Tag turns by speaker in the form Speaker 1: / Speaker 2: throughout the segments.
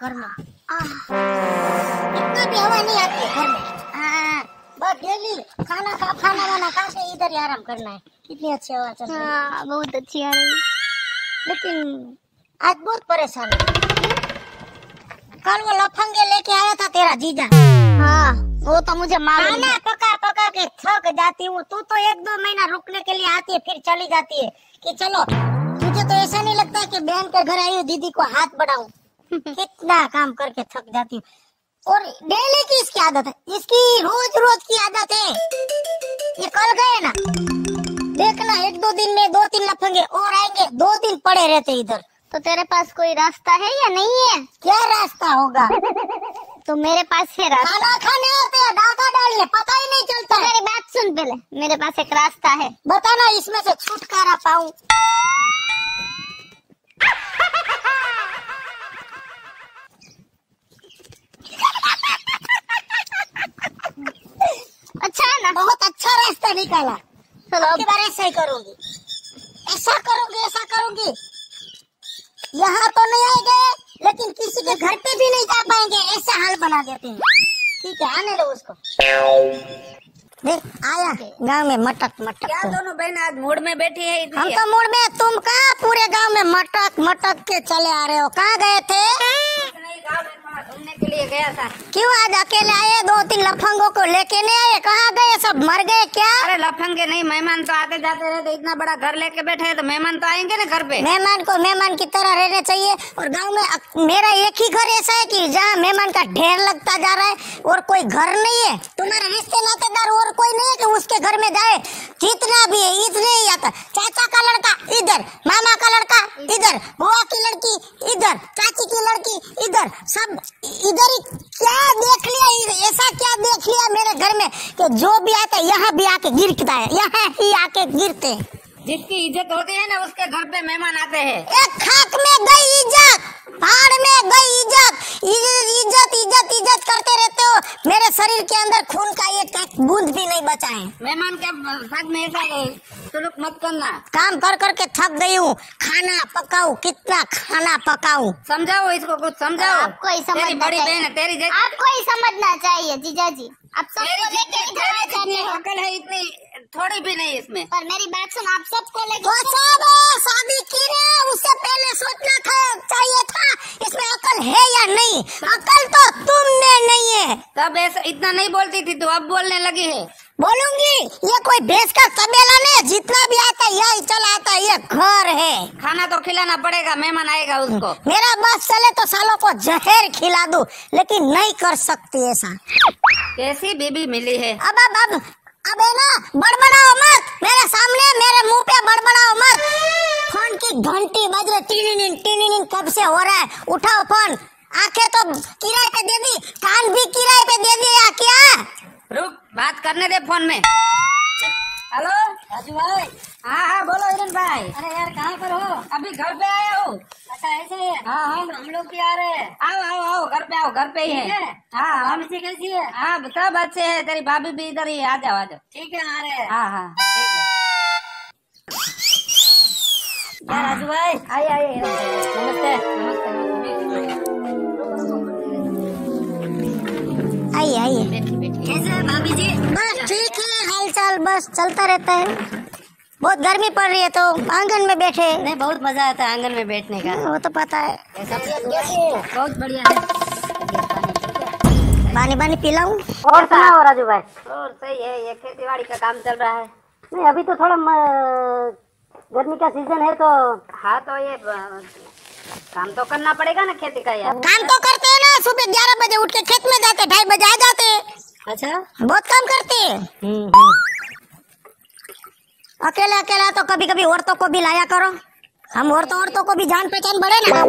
Speaker 1: घर में इतना भी हवा नहीं आती है घर में हाँ, बस डेली खाना खा खाना वाना खा के इधर ही आराम करना है कितनी अच्छी हवा चल रही है
Speaker 2: हाँ बहुत अच्छी आ रही
Speaker 1: लेकिन आज बहुत परेशान हूँ कल वो लफंगे लेके आया था तेरा जीजा.
Speaker 2: हाँ. वो तो मुझे मालूम
Speaker 1: खाना
Speaker 2: है
Speaker 1: पका पका के थक जाती हूँ। तू तो एक दो महीना रुकने के लिए आती है फिर चली जाती है। कि चलो तुझे तो ऐसा नहीं लगता है कि बहन के घर आई हूँ दीदी को हाथ बढ़ाऊं। कितना काम करके थक जाती हूँ। और डेली की इसकी आदत है। इसकी रोज रोज की आदत है। ये कल गए ना देखना एक दो दिन में दो तीन लफंगे और आएँगे दो दिन पड़े रहते इधर।
Speaker 2: तो तेरे पास कोई रास्ता है या नहीं है?
Speaker 1: क्या रास्ता होगा?
Speaker 2: तो मेरे पास है रास्ता।
Speaker 1: खाना खाने आते हैं डाका डालने पता ही नहीं चलता। है
Speaker 2: मेरी बात सुन पहले। मेरे पास एक रास्ता है।
Speaker 1: बताना इसमें से छुटकारा पाऊँ
Speaker 2: अच्छा है ना
Speaker 1: बहुत अच्छा रास्ता निकाला।
Speaker 2: चलो
Speaker 1: अब की
Speaker 2: अब
Speaker 1: बार ऐसा ही करूँगी। ऐसा करूँगी ऐसा करूँगी। यहाँ तो नहीं आएँगे लेकिन किसी के घर पे भी नहीं जा पाएँगे ऐसा हाल बना देते हैं। ठीक है आने दो उसको। देख आया। गाँव में मटक मटक
Speaker 3: क्या दोनों बहन आज मूड में बैठी है
Speaker 1: हम तो मूड में तुम कहाँ पूरे गाँव में मटक मटक के चले आ रहे हो? कहाँ गए थे?
Speaker 3: घूमने के लिए गया था
Speaker 1: क्यों आज अकेले आए? दो तीन लफंगों को लेके नहीं आए? कहाँ गए? सब मर गए क्या?
Speaker 3: अरे लफंगे नहीं मेहमान तो आते जाते रहते इतना बड़ा घर लेके बैठे हैं तो मेहमान तो आएँगे ना घर पे।
Speaker 1: मेहमान को मेहमान की तरह रहना चाहिए। और गाँव में मेरा एक ही घर ऐसा है कि जहाँ मेहमान का ढेर लगता जा रहा है और कोई घर नहीं है। तुम्हारे रिश्ते नातेदार और कोई नहीं है कि उसके घर में जाए। जितना भी है इतने ही आता। चाचा का लड़का इधर मामा का लड़का इधर बुआ की लड़की इधर। इधर सब इधर ही क्या देख लिया ऐसा क्या देख लिया मेरे घर में कि जो भी आता है यहाँ भी आके गिरता है यहाँ ही आके गिरते हैं।
Speaker 3: जिसकी इज़्ज़त होती है ना उसके घर पे मेहमान आते हैं।
Speaker 1: एक खाक में गई इज़्ज़त। पहाड़ में गई इज़्ज़त। इज़्ज़त इज़्ज़त इज़्ज़त करते रहते हो। मेरे शरीर के अंदर खून का एक बूंद भी नहीं बचा है।
Speaker 3: मेहमान के साथ में ऐसा सुलूक मत करना।
Speaker 1: काम कर कर के थक गई हूँ। खाना पकाऊं कितना खाना पकाऊं?
Speaker 3: समझाओ इसको कुछ समझाओ।
Speaker 2: आपको ही
Speaker 3: तेरी
Speaker 2: समझना
Speaker 3: बड़ी
Speaker 2: चाहिए।
Speaker 3: बहन है तेरी
Speaker 2: आपको ही समझना चाहिए जीजा जी आप सबको लेके जाना
Speaker 3: जितनी अकल है इतनी थोड़ी भी नहीं इसमें।
Speaker 2: पर मेरी बात सुन आप सबको
Speaker 1: तो
Speaker 2: लेके
Speaker 1: सब शादी की उससे पहले सोचना चाहिए था इसमें अकल है या नहीं अकल तो तुम में नहीं है।
Speaker 3: तब ऐसा इतना नहीं बोलती थी तू अब बोलने लगी है।
Speaker 1: बोलूँगी ये कोई भैंस का तबेला नहीं जितना भी आता है यही चला आता है ये घर है।
Speaker 3: खाना तो खिलाना पड़ेगा मेहमान आएगा उसको।
Speaker 1: मेरा बस चले तो सालों को जहर खिला दूँ लेकिन नहीं कर सकती ऐसा।
Speaker 3: कैसी बीबी मिली है?
Speaker 1: अब अब अब अब है ना बड़बड़ाओ मत। मेरे सामने मेरे मुँह पे बड़बड़ाओ मत। फ़ोन की घंटी बज रही टीनिन टीनिन कब से हो रहा है? उठाओ फ़ोन। आँखें तो किराए पे दे दी कान भी किराए पे दे दिया क्या?
Speaker 3: रुक बात करने दे फ़ोन में। हेलो
Speaker 1: राजू भाई।
Speaker 3: हाँ हाँ बोलो हिरन भाई।
Speaker 1: अरे यार कहाँ पर हो?
Speaker 3: अभी घर पे आया हूँ।
Speaker 1: अच्छा ऐसे है
Speaker 3: हाँ? हाँ
Speaker 1: हम लोग भी आ रहे हैं।
Speaker 3: आओ आओ आओ घर पे आओ घर पे ही है।
Speaker 1: है?
Speaker 3: हाँ
Speaker 1: हम से कैसी है।
Speaker 3: हाँ सब अच्छे है तेरी भाभी भी इधर ही आ जाओ आ जाओ।
Speaker 1: ठीक है आ रहे हैं।
Speaker 3: हाँ हाँ ठीक है।
Speaker 1: राजू भाई?
Speaker 3: आइए आइए। नमस्ते नमस्ते।
Speaker 1: कैसे है भाभी जी बस ठीक है हाल चाल बस चलता रहता है। बहुत गर्मी पड़ रही है तो आँगन में बैठे।
Speaker 3: नहीं बहुत मज़ा आता है आँगन में बैठने का।
Speaker 1: वो तो पता है।
Speaker 3: बहुत बढ़िया है।
Speaker 1: पानी पानी पिलाऊं?
Speaker 4: और सुनाओ राजू भाई।
Speaker 3: और सही है ये खेती बाड़ी का काम चल रहा है।
Speaker 4: नहीं अभी तो थोड़ा म- गर्मी का सीज़न है तो
Speaker 3: हाँ तो ये काम तो करना पड़ेगा ना खेती का यार।
Speaker 1: काम तो करते हैं ना सुबह ग्यारह बजे उठ के खेत में जाते ढाई बजे आ जाते।
Speaker 3: अच्छा?
Speaker 1: बहुत काम करते हैं। अकेले अकेला तो कभी कभी औरतों को भी लाया करो। हम औरतों औरतों को भी जान पहचान बढ़े ना।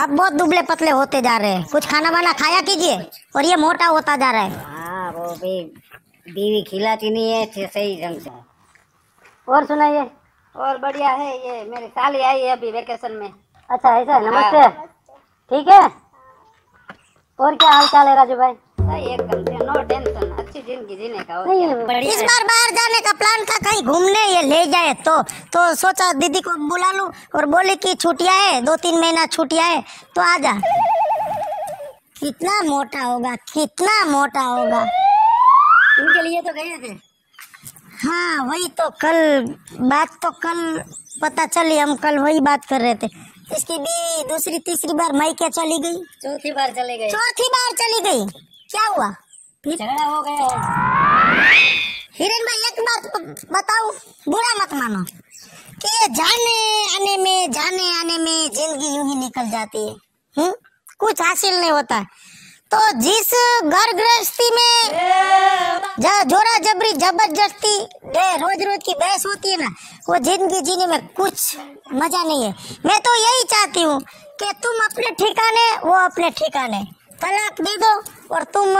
Speaker 1: आप बहुत दुबले पतले होते जा रहे हैं। कुछ खाना वाना खाया कीजिए और ये मोटा होता जा रहा है।
Speaker 3: हाँ वो भी बीवी खिलाती नहीं है सही ढंग से।
Speaker 4: और सुनाइए।
Speaker 3: और बढ़िया है ये मेरी साली आई है अभी वेकेशन में।
Speaker 4: अच्छा ऐसा नमस्ते। ठीक है? और क्या हाल चाल है राजू भाई?
Speaker 3: एकदम से नो टेंशन अच्छी ज़िंदगी जीने का
Speaker 1: इस बार बाहर जाने का प्लान था कहीं घूमने ये ले जाए तो तो सोचा दीदी को बुला लूँ और बोले कि छुट्टियाँ है दो तीन महीना छुट्टियाँ है तो आ जा। कितना मोटा होगा कितना मोटा होगा।
Speaker 3: इनके लिए तो गए थे।
Speaker 1: हाँ वही तो कल बात तो कल पता चली हम कल वही बात कर रहे थे। इसकी भी दूसरी तीसरी बार मई क्या चली गई?
Speaker 3: चौथी बार चली गई।
Speaker 1: चौथी बार चली गई। क्या हुआ? फिर?
Speaker 3: झगड़ा हो गया।
Speaker 1: हिरन भाई एक बात बताओ बुरा मत मानो। कि जाने आने में जाने आने में ज़िंदगी यूँ ही निकल जाती है। हुँ? कुछ हासिल नहीं होता। तो जिस घर गृहस्थी में ज- जोरा जबरी ज़बरदस्ती रोज रोज की बहस होती है ना वो ज़िंदगी जीने में कुछ मज़ा नहीं है। मैं तो यही चाहती हूँ कि तुम अपने ठिकाने वो अपने ठिकाने। तलाक दे दो और तुम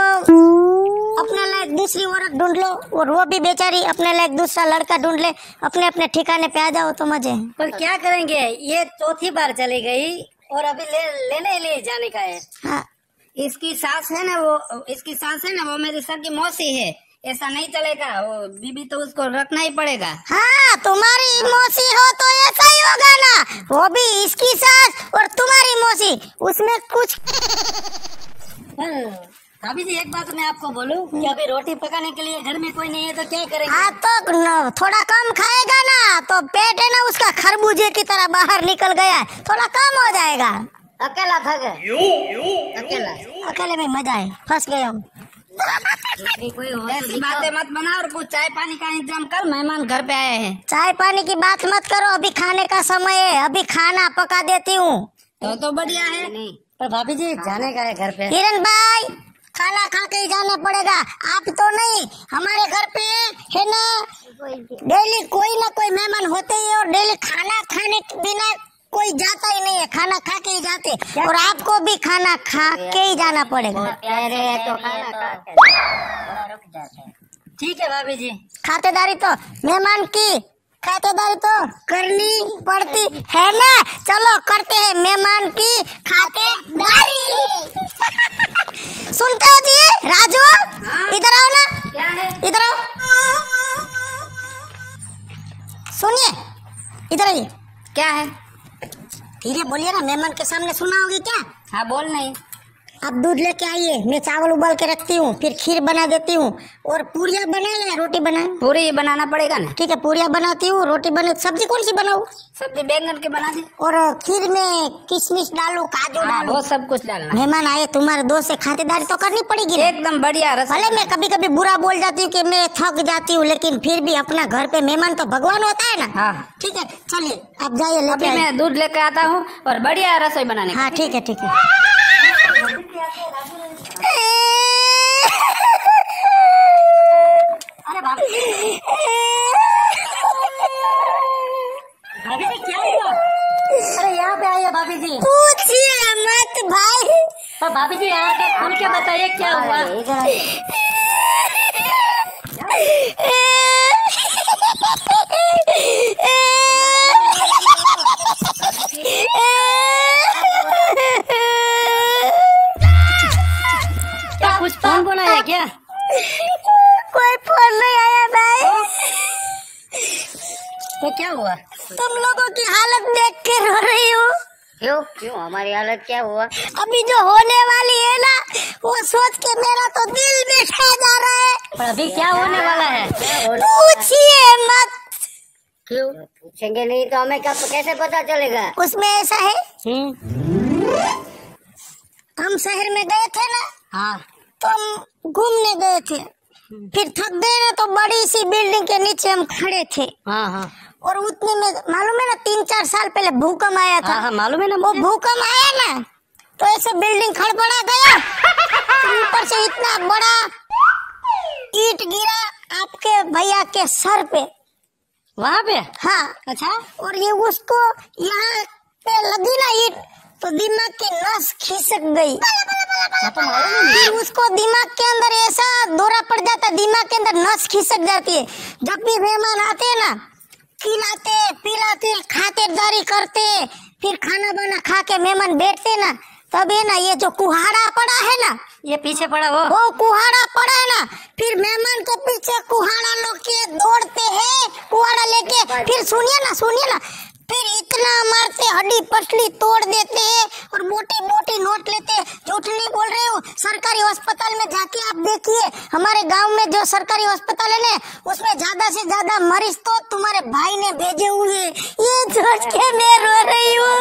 Speaker 1: अपने लायक दूसरी औरत ढूंढ लो और वो भी बेचारी अपने लायक दूसरा लड़का ढूंढ ले अपने अपने ठिकाने पे आ जाओ तो मज़े
Speaker 3: पर क्या करेंगे? ये चौथी बार चली गई और अभी ले, लेने ले जाने का है।
Speaker 1: हाँ।
Speaker 3: इसकी सास है ना वो इसकी सास है ना वो मेरी सर की मौसी है। ऐसा नहीं चलेगा वो बीबी तो उसको रखना ही पड़ेगा।
Speaker 1: हाँ तुम्हारी मौसी हो तो ऐसा ही होगा ना। वो भी इसकी सास और तुम्हारी मौसी उसमें कुछ
Speaker 3: पर भाभी जी एक बात मैं आपको बोलूँ कि अभी रोटी पकाने के लिए घर में कोई नहीं है तो क्या करेंगे?
Speaker 1: हाँ तो थोड़ा कम खाएगा ना तो पेट है ना उसका खरबूजे की तरह बाहर निकल गया है थोड़ा कम हो जाएगा।
Speaker 3: अकेला था गए अकेला।
Speaker 1: अकेले में मज़ा है फंस गया हूँ।
Speaker 3: कोई ऐसी बातें मत बना और कुछ चाय पानी का इंतज़ाम कर। मेहमान घर पे आए हैं।
Speaker 1: चाय पानी की बात मत करो अभी खाने का समय है। अभी खाना पका देती हूँ।
Speaker 3: तो तो बढ़िया है। पर भाभी जी जाने का है घर पे।
Speaker 1: हिरन भाई! खाना खा के ही जाना पड़ेगा। आप तो नहीं हमारे घर पे है ना? डेली कोई ना कोई मेहमान होते ही और डेली खाना खाने के बिना कोई जाता ही नहीं है खाना खा के ही जाते और आपको भी खाना खा के ही जाना पड़ेगा।
Speaker 3: प्यारे है तो खाना खा के ठीक है भाभी जी।
Speaker 1: खातेदारी तो मेहमान की खातेदारी तो करनी पड़ती है ना? चलो करते हैं मेहमान की खातेदारी। सुनते हो जी राजू? इधर आओ ना।
Speaker 3: क्या है?
Speaker 1: इधर आओ। सुनिए इधर आइए।
Speaker 3: क्या है?
Speaker 1: धीरे बोलिए ना मेहमान के सामने सुना होगी क्या?
Speaker 3: हाँ बोल नहीं।
Speaker 1: आप दूध लेके आइए मैं चावल उबाल के रखती हूँ फिर खीर बना देती हूँ और पूरिया बनाए या रोटी बनाए
Speaker 3: पूरी बनाना पड़ेगा ना?
Speaker 1: ठीक है पूरिया बनाती हूँ रोटी बने सब्ज़ी कौन सी बनाऊ?
Speaker 3: सब्ज़ी बैंगन के बना दे।
Speaker 1: और खीर में किशमिश डालू काजू
Speaker 3: हाँ
Speaker 1: डालू।
Speaker 3: वो सब कुछ डालना।
Speaker 1: मेहमान आए तुम्हारे दोस्त से खातिरदारी तो करनी पड़ेगी
Speaker 3: एकदम बढ़िया
Speaker 1: भले मैं कभी कभी बुरा बोल जाती हूँ की मैं थक जाती हूँ लेकिन फिर भी अपना घर पे मेहमान तो भगवान होता है ना।
Speaker 3: हाँ।
Speaker 1: ठीक है चलिए आप जाइए।
Speaker 3: मैं दूध लेकर आता हूँ और बढ़िया रसोई बनाने
Speaker 1: हाँ ठीक है ठीक है।
Speaker 3: अरे भाभी जी क्या हुआ अरे यहाँ पे आइए भाभी जी
Speaker 1: पूछिए मत भाई
Speaker 3: तो भाभी जी यहाँ पे खुल के बताइए क्या हुआ क्या क्या?
Speaker 1: कोई फ़ोन नहीं आया भाई।
Speaker 3: तो क्या हुआ?
Speaker 1: तुम लोगों की हालत देख के रो रही हूँ।
Speaker 3: क्यों? क्यों? हमारी हालत क्या हुआ?
Speaker 1: अभी जो होने वाली है ना वो सोच के मेरा तो दिल बैठा जा रहा है।
Speaker 3: पर अभी क्या होने वाला है?
Speaker 1: पूछिए मत।
Speaker 3: क्यों? पूछेंगे नहीं तो हमें क्या कैसे पता चलेगा?
Speaker 1: उसमें ऐसा है? हम शहर में गए थे ना
Speaker 3: हाँ।
Speaker 1: तो हम घूमने गए थे। फिर थक गए ना तो बड़ी सी बिल्डिंग के नीचे हम खड़े थे।
Speaker 3: हाँ हाँ।
Speaker 1: और उतने में मालूम है ना तीन चार साल पहले भूकंप आया था।
Speaker 3: हाँ हाँ मालूम है ना
Speaker 1: वो भूकंप आया ना तो ऐसे बिल्डिंग खड़बड़ा गया। ऊपर से इतना बड़ा ईट गिरा आपके भैया के सर पे।
Speaker 3: वहाँ पे?
Speaker 1: हाँ।
Speaker 3: अच्छा।
Speaker 1: और ये उसको यहाँ पे लगी ना ईट तो दिमाग की नस खिसक गई। फिर उसको दिमाग के अंदर ऐसा दौरा पड़ जाता है दिमाग के अंदर नस खिसक जाती है। जब भी मेहमान आते हैं ना खिलाते पिलाते खातिरदारी करते फिर खाना बना खा के मेहमान बैठते ना तब ये ना ये जो कुहाड़ा पड़ा है ना
Speaker 3: ये पीछे पड़ा वो।
Speaker 1: वो कुहाड़ा पड़ा है ना फिर मेहमान के पीछे कुहाड़ा लोग के दौड़ते हैं कुहाड़ा लेके। फिर सुनिए ना सुनिए ना फिर इतना मारते हड्डी पसली तोड़ देते हैं और मोटी मोटी नोट लेते हैं झूठ नहीं बोल रहे हो। सरकारी अस्पताल में जाके आप देखिए हमारे गाँव में जो सरकारी अस्पताल है ना उसमें ज़्यादा से ज़्यादा मरीज़ तो तुम्हारे भाई ने भेजे हुए ये सोच के मैं रो रही हूँ।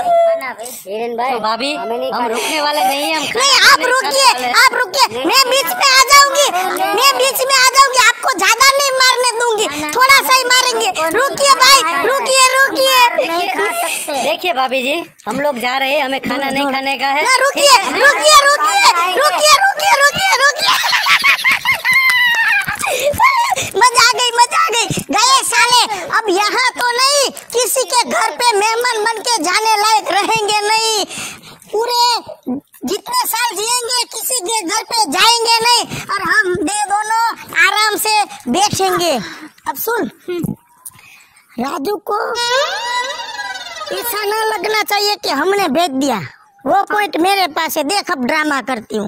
Speaker 4: भाई
Speaker 3: तो भाभी
Speaker 4: हम
Speaker 3: रुकने वाले नहीं हैं हम
Speaker 1: नहीं आप रुकिए आप रुकिए। मैं बीच में आ जाऊँगी। मैं बीच में आ जाऊँगी। आपको ज़्यादा नहीं मारने दूँगी। थोड़ा सा ही मारेंगे। रुकिए भाई रुकिए रुकिए
Speaker 4: नहीं खा सकते
Speaker 3: देखिए भाभी जी हम लोग जा रहे हैं हमें खाना नहीं खाने का है।
Speaker 1: रुकिए रुकिए रुकिए रुकिए रुकिए रुकिए रुकिए। मज़ा आ गई मज़ा आ गई। गए साले अब यहाँ तो नहीं किसी के घर पे मेहमान बन के जाने लायक रहेंगे नहीं। पूरे जितने साल जिएँगे किसी के घर पे जाएँगे नहीं और हम दे दोनों आराम से बैठेंगे। अब सुन राजू को ऐसा ना लगना चाहिए कि हमने भेज दिया। वो पॉइंट मेरे पास है देख अब ड्रामा करती हूँ।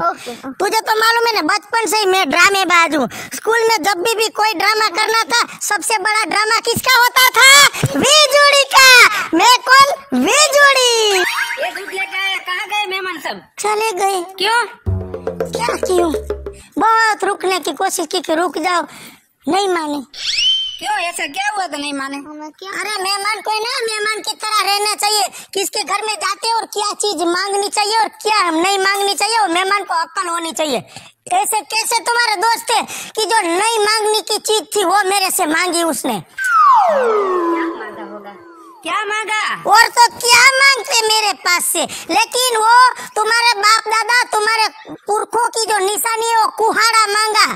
Speaker 1: तुझे तो मालूम है ना बचपन से ही मैं ड्रामेबाज हूँ। स्कूल में जब भी भी कोई ड्रामा करना था सबसे बड़ा ड्रामा किसका होता था? वीजुड़ी का। मैं कौन? वीजुड़ी।
Speaker 3: कहाँ गए मेहमान सब?
Speaker 1: चले गए।
Speaker 3: क्यों?
Speaker 1: क्या क्यों? बहुत रुकने की कोशिश की कि रुक जाओ। नहीं माने।
Speaker 3: क्यों? ऐसा क्या हुआ तो नहीं माने?
Speaker 2: क्या?
Speaker 1: अरे मेहमान को ना मेहमान की तरह रहना चाहिए। किसके घर में जाते और क्या चीज़ मांगनी चाहिए और क्या नहीं मांगनी चाहिए और मेहमान को अक्कल होनी चाहिए। ऐसे कैसे तुम्हारे दोस्त है कि जो नहीं मांगने की चीज़ थी वो मेरे से मांगी उसने?
Speaker 3: क्या मांगा?
Speaker 1: और तो क्या मांगते मेरे पास से? लेकिन वो तुम्हारे बाप दादा तुम्हारे पुरखों की जो निशानी है वो कुहाड़ा मांगा।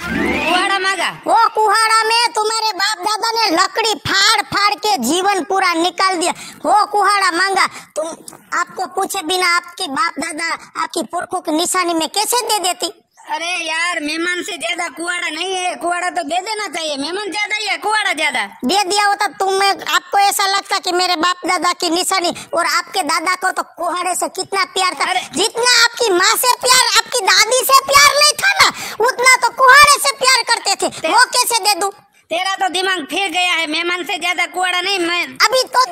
Speaker 3: कुहाड़ा मांगा?
Speaker 1: वो कुहाड़ा में तुम्हारे बाप दादा ने लकड़ी फाड़ फाड़ के जीवन पूरा निकाल दिया। वो कुहाड़ा मांगा। तुम आपको पूछे बिना आपके बाप दादा आपकी पुरखों की निशानी में कैसे दे देती?
Speaker 3: अरे यार मेहमान से ज़्यादा कुआड़ा नहीं है। कुआड़ा तो दे देना चाहिए। मेहमान ज़्यादा ही है कुआड़ा ज़्यादा।
Speaker 1: दे दिया होता तुम्हें आपको ऐसा लगता कि मेरे बाप दादा की निशानी और आपके दादा को तो कुहाड़े से कितना प्यार था। जितना आपकी माँ से प्यार आपकी दादी से प्यार नहीं था ना उतना तो कुहाड़े से प्यार करते थे। वो कैसे दे दू?
Speaker 3: तेरा तो दिमाग फिर गया है मेहमान से ज़्यादा कुआड़ा नहीं मैं
Speaker 1: अभी तो